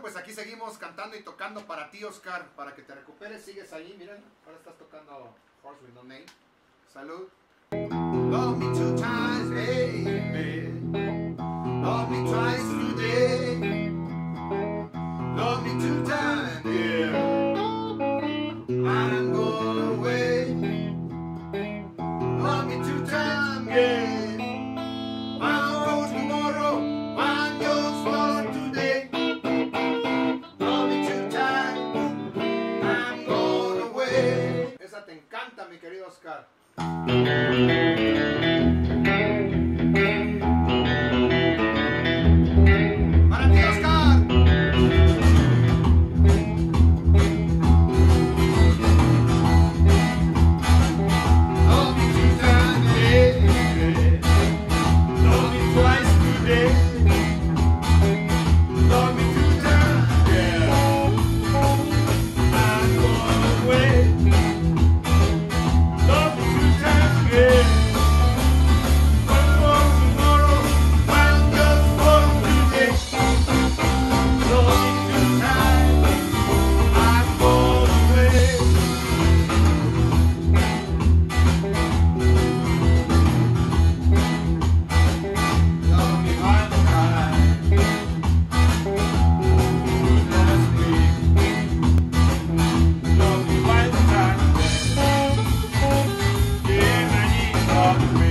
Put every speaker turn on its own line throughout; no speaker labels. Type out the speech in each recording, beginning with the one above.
Pues aquí seguimos cantando y tocando para ti, Oscar, para que te recuperes. Sigues ahí, miren, ahora estás tocando Horse with No Name. Salud. Love me two times. Love me twice today. Love me two times. नमस्कार on me.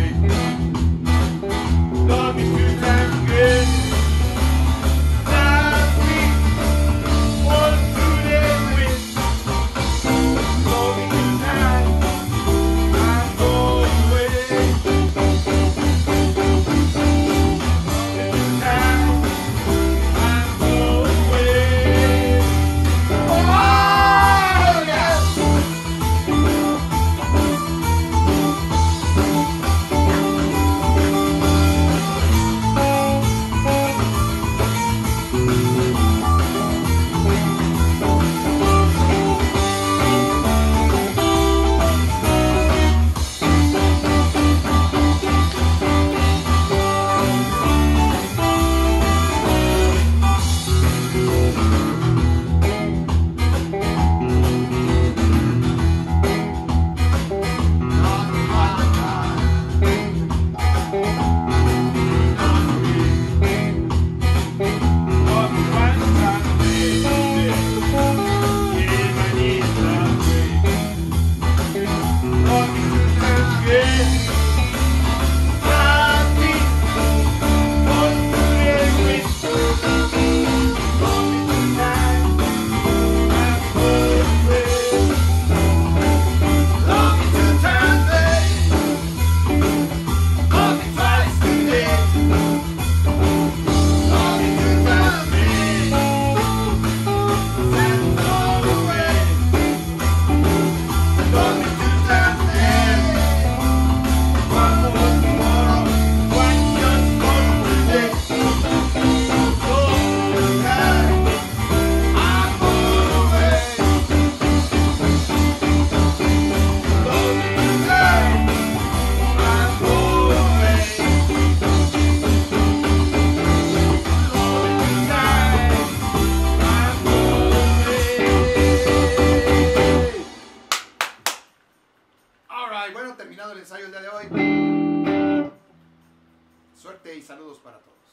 y saludos para todos.